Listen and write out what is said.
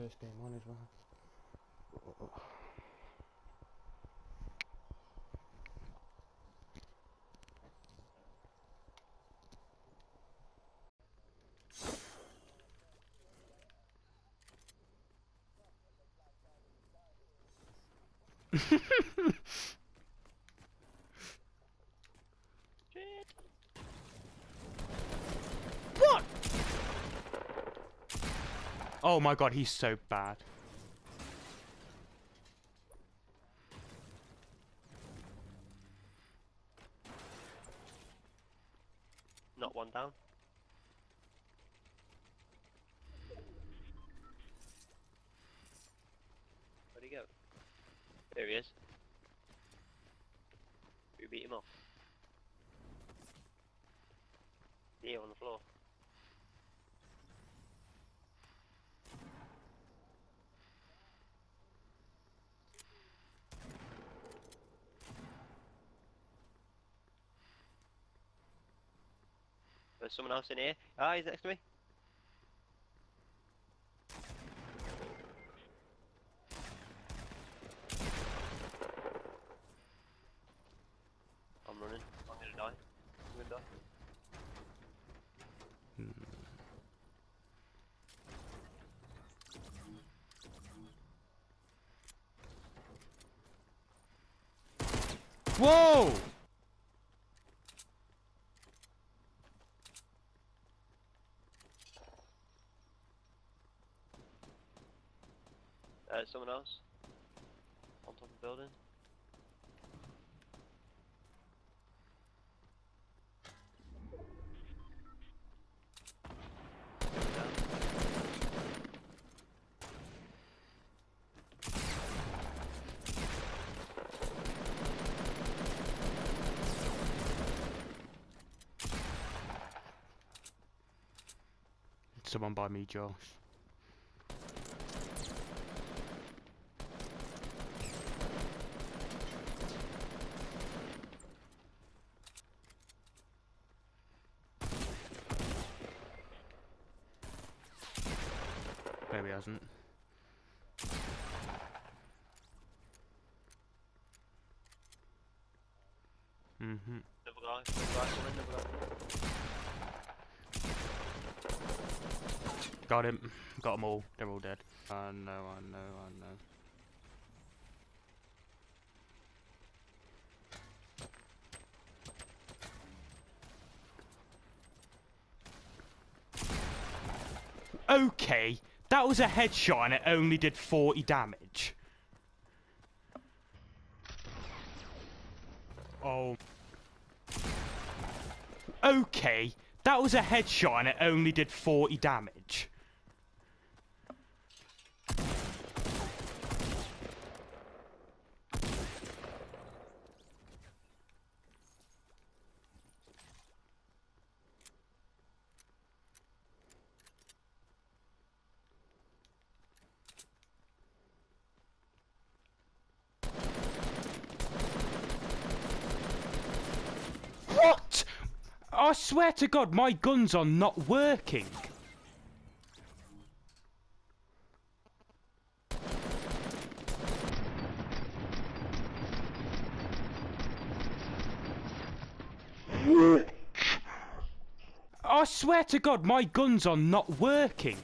first game on as well. Oh my god, he's so bad. Not one down. Where'd he go? There he is. We beat him off. Here on the floor. There's someone else in here. Ah, he's next to me. I'm running. I'm gonna die. I'm gonna die. Whoa! Someone else. On top of the building. Someone by me, Josh. Hasn't. Mm-hmm. Got him. Got them all. They're all dead. I know, I know, I know. Okay, that was a headshot and it only did 40 damage. Oh. Okay, that was a headshot and it only did 40 damage. What? I swear to God, my guns are not working. I swear to God, my guns are not working.